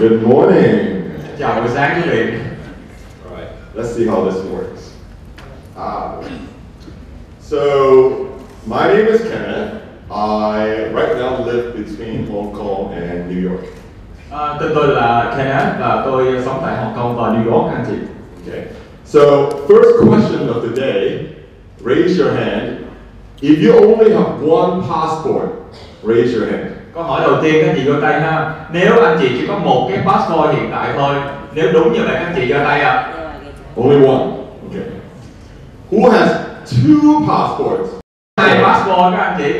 Good morning. Buổi sáng quý vị. All right, let's see how this works. Ah. So, my name is Kenneth. I right now live between Hong Kong and New York. À, tên tôi là Kenneth và tôi sống tại Hồng Kông và New York anh chị. Okay. So, first question of the day, raise your hand. If you only have one passport, raise your hand. Câu hỏi đầu tiên các chị giơ tay ha. Nếu anh chị chỉ có một cái passport hiện tại thôi, nếu đúng như vậy các anh chị giơ tay ạ. Only one. Okay. Who has two passports? Hai passport các anh chị.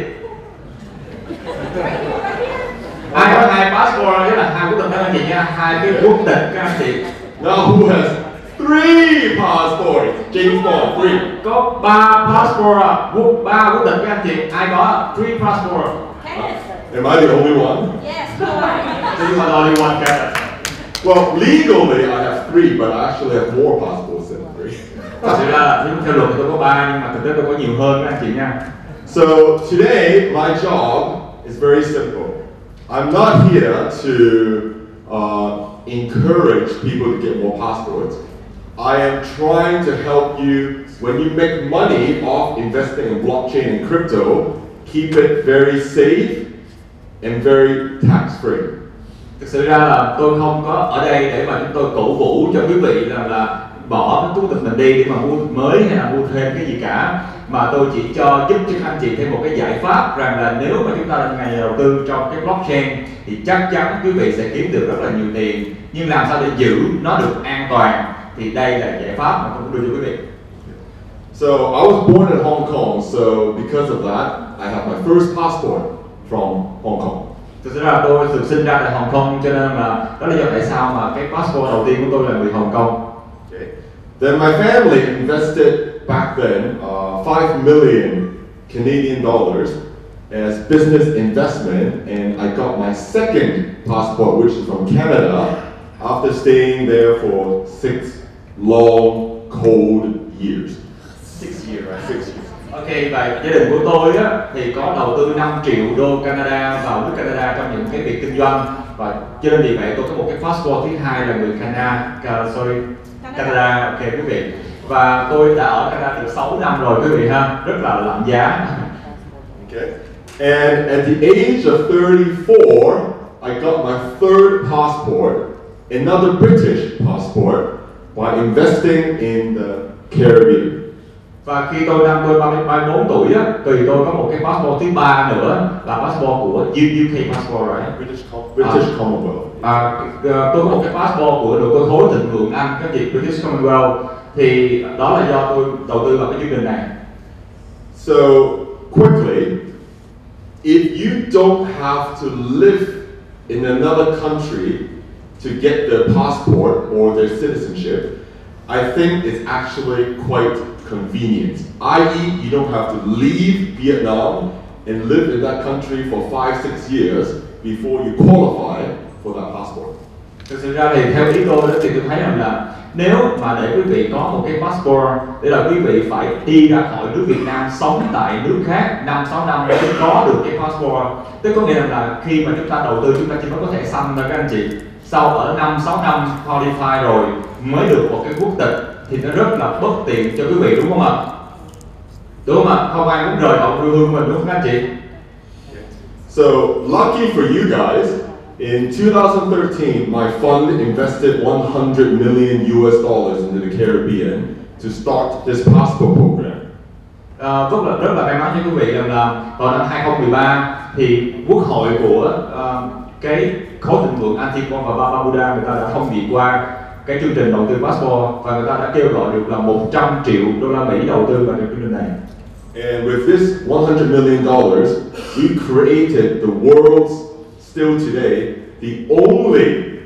Ai có hai passport nghĩa là hai quốc tịch các anh chị nha, hai cái quốc tịch các anh chị. Now, who has three passports? James Bond, three. Có ba passport, à, quốc ba quốc tịch các anh chị. Ai có three passport? Am I the only one? Yes, correct. So you are the only one Kenneth. Well, legally I have three, but I actually have more passports than three. Thật sự là theo luật tôi có ba nhưng mà thực tế tôi có nhiều hơn các anh chị nha. so today, my job is very simple. I'm not here to uh, encourage people to get more passports. I am trying to help you. When you make money off investing in blockchain and crypto, keep it very safe and very tax free. Thực sự ra là tôi không có ở đây để mà chúng tôi cổ vũ cho quý vị là là bỏ cái túi tịch mình đi để mà mua mới hay là mua thêm cái gì cả. Mà tôi chỉ cho giúp cho anh chị thêm một cái giải pháp rằng là nếu mà chúng ta là ngày đầu tư trong cái blockchain thì chắc chắn quý vị sẽ kiếm được rất là nhiều tiền. Nhưng làm sao để giữ nó được an toàn? Thì đây là giải pháp mà tôi đưa cho quý vị So I was born in Hong Kong, so because of that, I have my first passport from Hong Kong. thực ra tôi được sinh ra tại Hồng Kông cho nên là đó là do tại sao mà cái passport đầu tiên của tôi là người Hồng Kông Okay. Then my family invested back then uh, five million Canadian dollars as business investment, and I got my second passport, which is from Canada, after staying there for six long, cold years. six years right? Six years. Ok và gia đình của tôi á, thì có đầu tư 5 triệu đô Canada vào nước Canada trong những cái việc kinh doanh và cho nên vì vậy tôi có một cái passport thứ hai là người Canada, uh, sorry Canada, ok quý vị và tôi đã ở Canada được 6 năm rồi quý vị ha rất là lạnh giá Okay. And at the age of 34, I got my third passport, another British passport, by investing in the Caribbean. và khi tôi năm tôi 30 34 tuổi á, thì tôi có một cái passport thứ ba nữa là passport của UK passport rồi British, Com- British Commonwealth. À, ờ, tôi có một cái passport của nội cơ khối thịnh vượng Anh các chị British Commonwealth thì đó là do tôi đầu tư vào cái chương trình này So, quickly, if you don't have to live in another country to get their passport or their citizenship, I think it's actually quite convenient. I.e., you don't have to leave Vietnam and live in that country for five, six years before you qualify for that passport. thực sự ra thì theo ý tôi đó thì tôi thấy rằng là nếu mà để quý vị có một cái passport để là quý vị phải đi ra khỏi nước Việt Nam sống tại nước khác 5 6 năm để có được cái passport tức có nghĩa rằng là khi mà chúng ta đầu tư chúng ta chỉ mới có thể xanh thôi các anh chị sau ở 5 6 năm qualify rồi mới được một cái quốc tịch thì nó rất là bất tiện cho quý vị đúng không ạ? Đúng không ạ? Không ai muốn rời khỏi quê hương mình đúng không anh chị? So, lucky for you guys, in 2013, my fund invested 100 million US dollars into the Caribbean to start this passport program. À, rất là rất là may mắn cho quý vị rằng là vào năm 2013 thì quốc hội của à, cái Antigua và người ta đã thông duyệt qua cái chương trình đầu tư passport và người ta đã kêu gọi được là 100 triệu đô la Mỹ đầu tư vào chương trình này. And with this 100 million dollars, we created the world's, still today, the only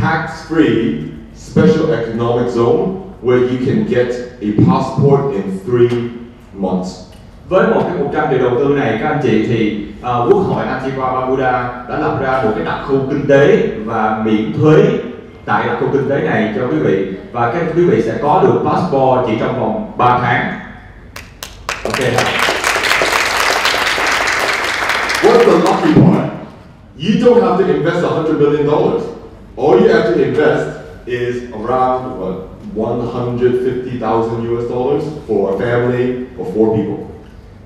tax-free special economic zone where you can get a passport in three months. Với một cái 100 triệu đầu tư này các anh chị thì uh, Quốc hội Antigua Barbuda đã lập ra một cái đặc khu kinh tế và miễn thuế tại đặc khu kinh tế này cho quý vị và các quý vị sẽ có được passport chỉ trong vòng 3 tháng. Ok. What's the lucky part? You don't have to invest $100 million. all you have to invest is around what 150,000 US dollars for a family of four people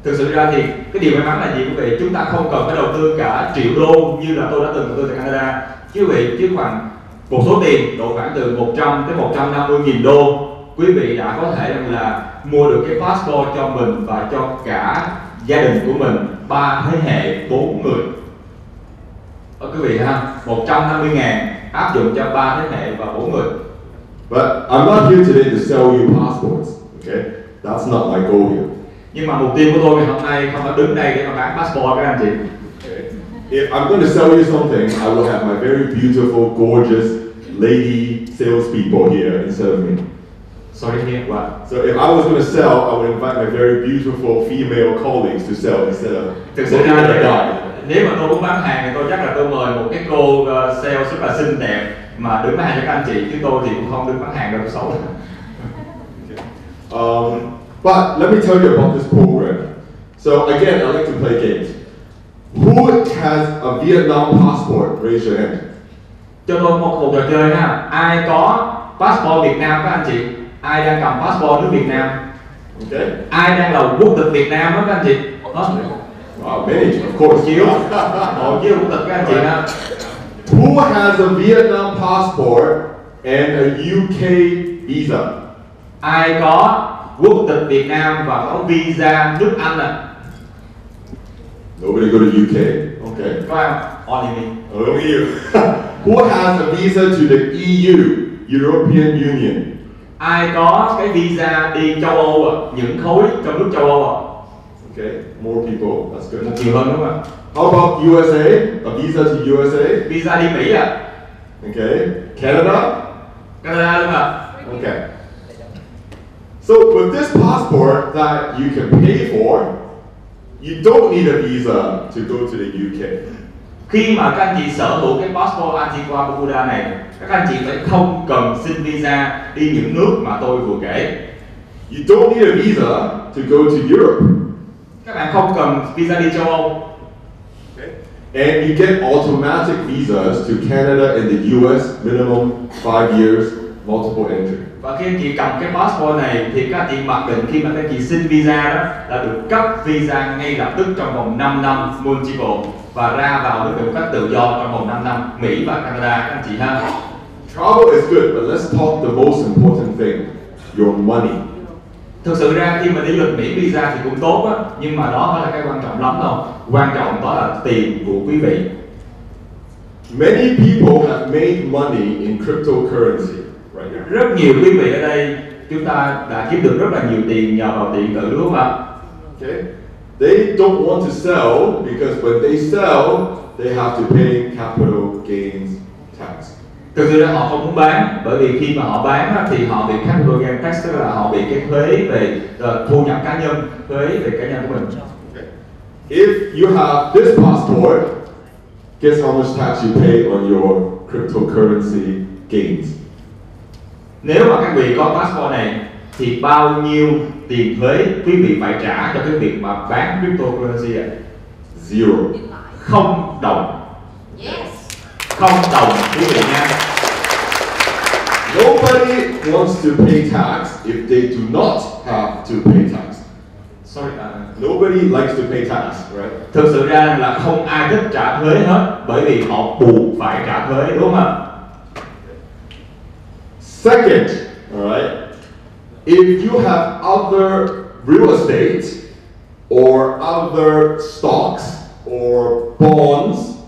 thực sự ra thì cái điều may mắn là gì quý vị chúng ta không cần phải đầu tư cả triệu đô như là tôi đã từng đầu tư tại Canada chứ vị chứ khoảng một số tiền độ khoảng từ 100 tới 150 nghìn đô quý vị đã có thể rằng là mua được cái passport cho mình và cho cả gia đình của mình ba thế hệ bốn người ở quý vị ha 150 ngàn áp dụng cho ba thế hệ và bốn người But I'm not here today to sell you passports. Okay, that's not my goal here nhưng mà mục tiêu của tôi ngày hôm nay không phải đứng đây để mà bán passport các anh chị. If I'm going to sell you something, I will have my very beautiful, gorgeous lady salespeople here instead of me. sorry here what So if I was going to sell, I would invite my very beautiful female colleagues to sell instead of thực sự ra a guy. nếu mà tôi muốn bán hàng thì tôi chắc là tôi mời một cái cô ờ, sales rất là xinh đẹp mà đứng bán hàng cho các anh chị chứ tôi thì cũng không đứng bán hàng đâu xấu Um, but let me tell you about this program. So again, I like to play games. Who has a Vietnam passport? Raise your hand. cho tôi một cuộc trò chơi ha ai có passport Việt Nam các anh chị ai đang cầm passport nước Việt Nam Okay. ai đang là quốc tịch Việt Nam đó các anh chị đó Wow, many, of course. chiếu hộ chiếu quốc tịch các anh chị ha Who has a Vietnam passport and a UK visa? ai có quốc tịch Việt Nam và có visa nước Anh à Nobody go to UK. Okay. không? Only me. Only you. Who has a visa to the EU, European Union? ai có cái visa đi châu Âu à? những khối trong nước châu Âu à? Okay, more people. That's good. nhiều hơn đúng không ạ How about USA? A visa to USA? visa đi Mỹ à Okay. Canada? Canada đúng không ạ Okay. So with this passport that you can pay for, you don't need a visa to go to the UK. khi mà các anh chị sở hữu cái passport Antigua Barbuda này các anh chị phải không cần xin visa đi những nước mà tôi vừa kể You don't need a visa to go to Europe. các bạn không cần visa đi châu Âu Okay. And you get automatic visas to Canada and the US, minimum five years, multiple entry. và khi anh chị cầm cái passport này thì các anh chị mặc định khi mà các anh chị xin visa đó là được cấp visa ngay lập tức trong vòng 5 năm multiple và ra vào được cách tự do trong vòng 5 năm Mỹ và Canada các anh chị ha Travel is good, but let's talk the most important thing your money. thực sự ra khi mà đi du lịch Mỹ visa thì cũng tốt á nhưng mà đó phải là cái quan trọng lắm đâu quan trọng đó là tiền của quý vị Many people have made money in cryptocurrency. Rất nhiều quý vị ở đây chúng ta đã kiếm được rất là nhiều tiền nhờ vào điện tử đúng không ạ Okay? They don't want to sell because when they sell, they have to pay capital gains tax. thực sự ra họ không muốn bán bởi vì khi mà họ bán thì họ bị capital gain tax tức là họ bị cái thuế về ờ, thu nhập cá nhân thuế về cá nhân của mình Okay? If you have this passport, guess how much tax you pay on your cryptocurrency gains? Nếu mà các vị có passport này thì bao nhiêu tiền thuế quý vị phải trả cho cái việc mà bán cryptocurrency ạ Zero. không đồng Yes. không đồng quý vị nha Nobody wants to pay tax if they do not have to pay tax. sorry à, Nobody likes to pay tax, right? thực sự ra là không ai thích trả thuế hết bởi vì họ buộc phải trả thuế đúng không ạ Second, all right, if you have other real estate or other stocks or bonds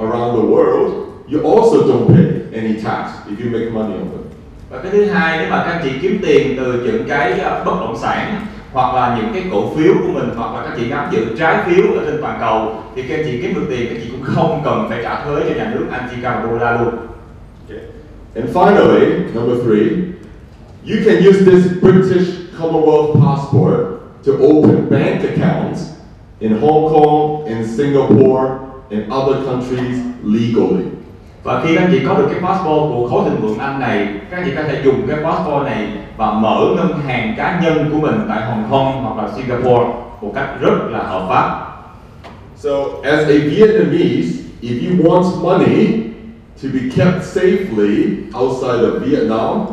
around the world, you also don't pay any tax if you make money on them. và cái thứ hai nếu mà các chị kiếm tiền từ những cái à, bất động sản hoặc là những cái cổ phiếu của mình hoặc là các chị nắm giữ trái phiếu ở trên toàn cầu thì các chị kiếm được tiền các chị cũng không cần phải trả thuế cho nhà nước Antigua luôn And finally, number three, you can use this British Commonwealth passport to open bank accounts in Hong Kong, in Singapore, in other countries legally. và khi các anh chị có được cái passport của khối thịnh vượng Anh này các anh chị có thể dùng cái passport này và mở ngân hàng cá nhân của mình tại Hồng Kông hoặc là Singapore một cách rất là hợp pháp So, as a Vietnamese, if you want money, to be kept safely outside of Vietnam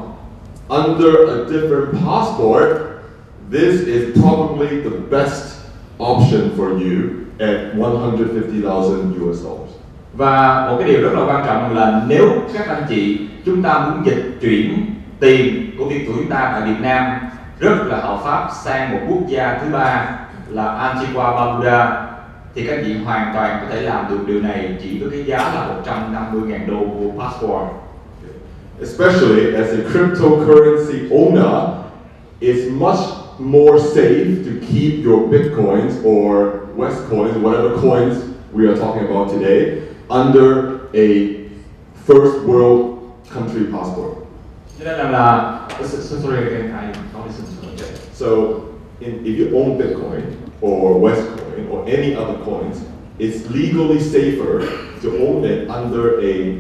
under a different passport, this is probably the best option for you at 150,000 US dollars. Và một cái điều rất là quan trọng là nếu các anh chị chúng ta muốn dịch chuyển tiền của việc của chúng ta tại Việt Nam rất là hợp pháp sang một quốc gia thứ ba là Antigua Barbuda thì các chị hoàn toàn có thể làm được điều này chỉ với cái giá là 150.000 đô của passport. Especially as a cryptocurrency owner, it's much more safe to keep your bitcoins or West coins, whatever coins we are talking about today, under a first world country passport. Cho nên rằng là sorry again, I don't listen to it. So, in, if you own Bitcoin or West coin or any other coins, it's legally safer to own it under a,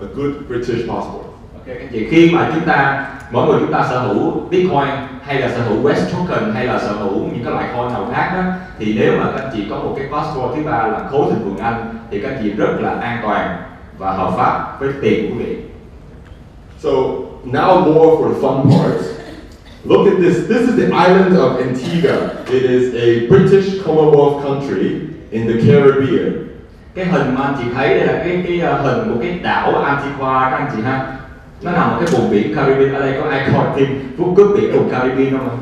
a good British passport. Ok các anh chị khi mà chúng ta mỗi người chúng ta sở hữu Bitcoin hay là sở hữu West Token hay là sở hữu những cái loại coin nào khác đó thì nếu mà các anh chị có một cái passport thứ ba là khối thành phần Anh thì các anh chị rất là an toàn và hợp pháp với tiền của vị. So now more for the fun parts. Look at this. This is the island of Antigua. It is a British Commonwealth country in the Caribbean. Cái hình mà anh chị thấy đây là cái cái hình của cái đảo Antigua các anh chị ha. Nó nằm ở cái vùng biển Caribbean ở đây có ai coi phim Phú cướp biển vùng Caribbean không? ạ?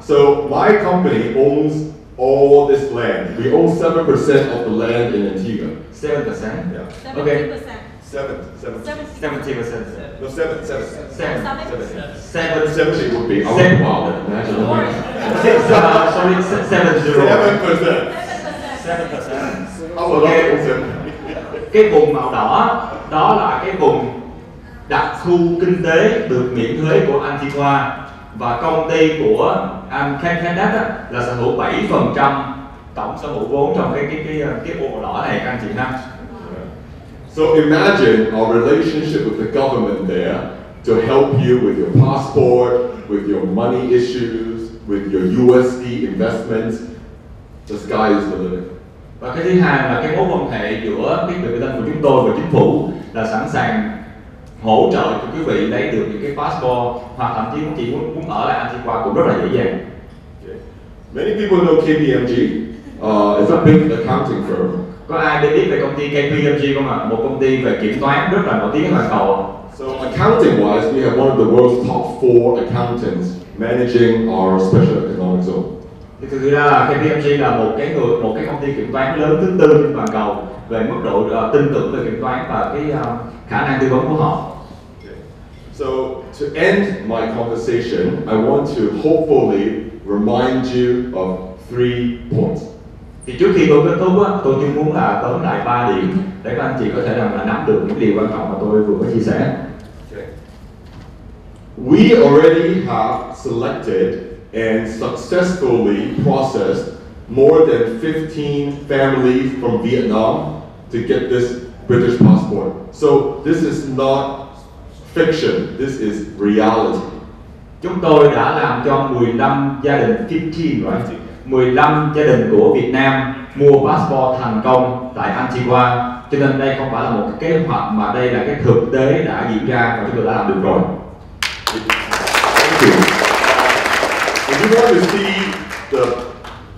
So my company owns all this land. We own seven percent of the land in Antigua. 7%. Yeah. Okay. 70%. Seven. Seven. 70%. No, seven. Seven. Seven. Seven. Seven. Seventy would be. I Seven. would wow. Imagine. Six, uh, sorry, se- seven zero. Seven percent. 7%. I would love Okay. seven. Cái vùng màu đỏ đó là cái vùng đặc khu kinh tế được miễn thuế của Antigua và công ty của Am Canada á, là sở hữu 7% tổng sở hữu vốn trong cái cái cái cái ô màu đỏ này các anh chị ha. So imagine our relationship with the government there to help you with your passport, with your money issues, with your USD investments. The sky is the limit. Và cái thứ hai là cái mối quan hệ giữa cái người dân của chúng tôi và chính phủ là sẵn sàng hỗ trợ cho quý vị lấy được những cái passport hoặc thậm chí muốn chị muốn muốn ở lại Antigua cũng rất là dễ dàng. Okay. Many people know KPMG. Uh, it's a big accounting firm. Có ai biết về công ty KPMG không ạ? Một công ty về kiểm toán rất là nổi tiếng toàn cầu. So accounting wise, we have one of the world's top four accountants managing our special economic zone. Thì thực ra là KPMG là một cái người một cái công ty kiểm toán lớn thứ tư trên toàn cầu về mức độ ờ, tin tưởng về kiểm toán và cái ờ, khả năng tư vấn của họ. Okay. So to end my conversation, I want to hopefully remind you of three points. Thì trước khi tôi kết thúc á, tôi chỉ muốn là tóm lại ba điểm để các anh chị có thể rằng là nắm được những điều quan trọng mà tôi vừa mới chia sẻ. We already have selected and successfully processed more than 15 families from Vietnam to get this British passport. So this is not fiction, this is reality. Chúng tôi đã làm cho 15 gia đình 15 right? 15 gia đình của Việt Nam mua passport thành công tại Antigua. Cho nên đây không phải là một cái kế hoạch mà đây là cái thực tế đã diễn ra và chúng tôi đã làm được rồi. Thank you. If you want to see the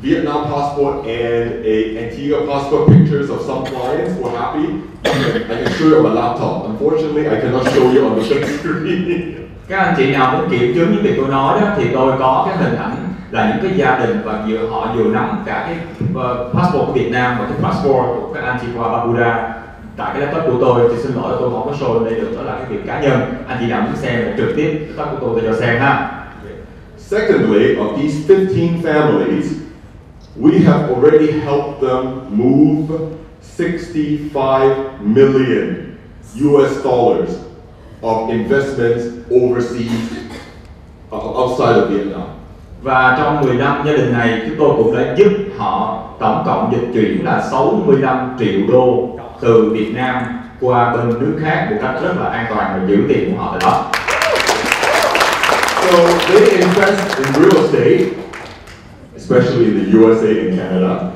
Vietnam passport and a Antigua passport pictures of some clients who are happy, I can show you on my laptop. Unfortunately, I cannot show you on the big screen. Các anh chị nào muốn kiểm chứng những việc tôi nói đó thì tôi có cái hình ảnh là những cái gia đình và vừa họ vừa nắm cả cái ờ, passport của Việt Nam và cái passport của các anh chị qua Barbuda. Tại cái laptop của tôi thì xin lỗi tôi không có show lên đây được đó là cái việc cá nhân. Anh chị nào muốn xem thì trực tiếp laptop của tôi tôi cho xem ha. Secondly, of these 15 families, we have already helped them move 65 million US dollars of investments overseas, uh, outside of Vietnam và trong 10 năm gia đình này chúng tôi cũng đã giúp họ tổng cộng dịch chuyển là 65 triệu đô từ Việt Nam qua bên nước khác một cách rất là an toàn và giữ tiền của họ tại đó So they invest in real estate, especially in the USA and Canada.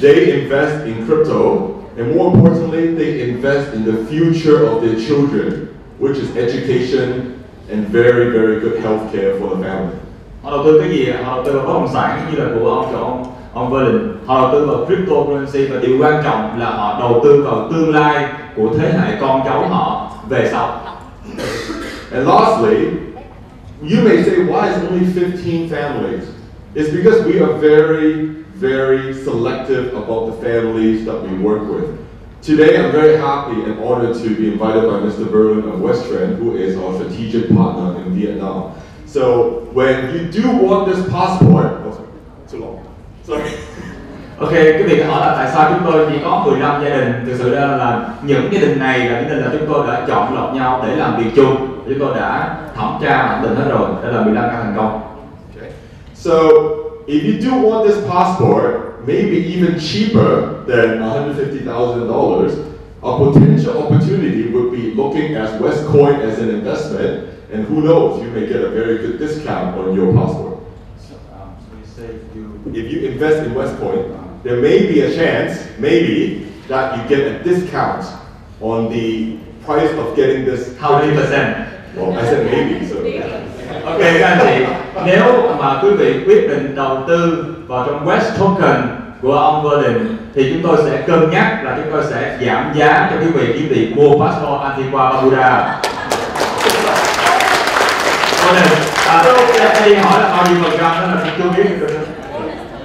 they invest in crypto, and more importantly, they invest in the future of their children, which is education and very, very good health care for the family. Họ đầu tư cái gì họ đầu tư vào bất động sản như là của ông chỗ ông ông Verlin họ đầu tư vào cryptocurrency và điều quan trọng là họ đầu tư vào tương lai của thế hệ con cháu họ về sau And lastly, you may say, why is only 15 families? It's because we are very, very selective about the families that we work with. Today, I'm very happy and honored to be invited by Mr. Berlin of Westtrend, who is our strategic partner in Vietnam. So, when you do want this passport, oh, sorry, too long. Sorry. Ok, cái việc hỏi là tại sao chúng tôi chỉ có 15 gia đình Thực sự ra là những gia đình này là gia đình là chúng tôi đã chọn lọc nhau để làm việc chung Chúng tôi đã thẩm tra thẩm định hết rồi Đây là 15 ca thành công Okay. So if you do want this passport, maybe even cheaper than $150,000, a potential opportunity would be looking at Westcoin as an investment, and who knows, you may get a very good discount on your passport. If you invest in Westcoin, there may be a chance, maybe, that you get a discount on the price of getting this. How many percent? Well, I said maybe, so. Ok các anh chị, nếu mà quý vị quyết định đầu tư vào trong West Token của ông Verlin thì chúng tôi sẽ cân nhắc là chúng tôi sẽ giảm giá cho quý vị chỉ việc mua passport Antigua Barbuda. Verlin, à, đây hỏi là bao nhiêu phần trăm đó là chưa biết được.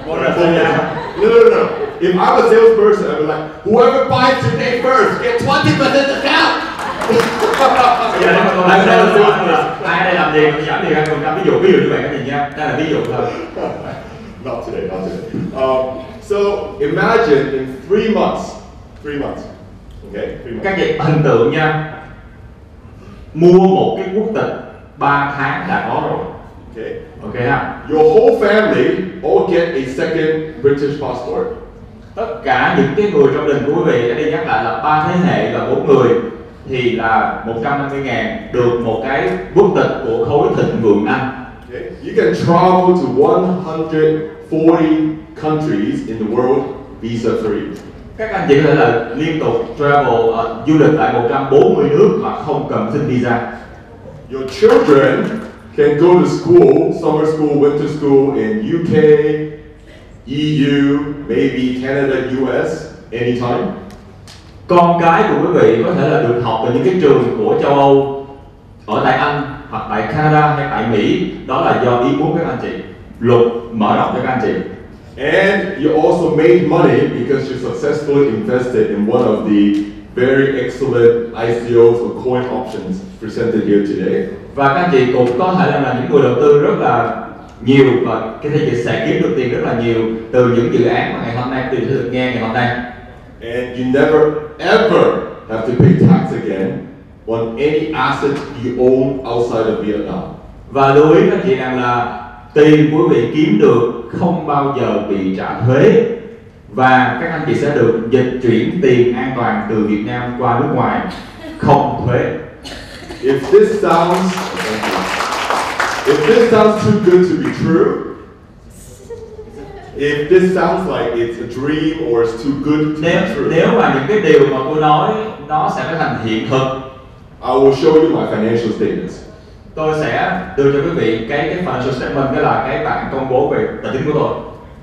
What is it? No, no, no. If I'm a salesperson, I'd be like, whoever buys today first, get 20% discount. Bây giờ nếu mà tôi nói đây là hỏi là ai đây làm gì mà giảm tiền hai phần trăm ví dụ ví dụ như vậy các nha, đây là ví dụ thôi. not today, not today. Um, so imagine in three months, three months, okay, three months. các chị hình tượng nha mua một cái quốc tịch 3 tháng đã có rồi. Okay, ok ha. Your whole family all get a second British passport. tất cả những cái người trong đình của quý vị ở đây nhắc lại là ba thế hệ là bốn người thì là 150 ngàn được một cái quốc tịch của khối thịnh vượng Anh. Okay, you can travel to 140 countries in the world visa free. các anh chị có thể là liên tục travel ờ, du lịch tại 140 nước mà không cần xin visa Your children can go to school, summer school, winter school in UK, EU, maybe Canada, US, anytime. con cái của quý vị có thể là được học ở những cái trường của châu Âu ở tại Anh hoặc tại Canada hay tại Mỹ. Đó là do ý muốn các anh chị luật mở rộng cho các anh chị. And you also made money because you successfully invested in one of the very excellent ICOs or coin options presented here today. và các anh chị cũng có thể là, những người đầu tư rất là nhiều và cái thế chị sẽ kiếm được tiền rất là nhiều từ những dự án mà ngày hôm nay vị sẽ được nghe ngày hôm nay And you never ever have to pay tax again on any asset you own outside of Vietnam. và lưu ý các anh chị rằng là tiền quý vị kiếm được không bao giờ bị trả thuế và các anh chị sẽ được dịch chuyển tiền an toàn từ Việt Nam qua nước ngoài không thuế If this sounds if this sounds too good to be true, if this sounds like it's a dream or it's too good to nếu be true, nếu mà những cái điều mà cô nói nó sẽ trở thành hiện thực I will show you my financial statements. tôi sẽ đưa cho quý vị cái cái financial statement cái là cái bản công bố về tài chính của tôi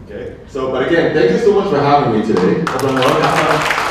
Okay. So, but again, thank you so much for having me today. một lần nữa cảm ơn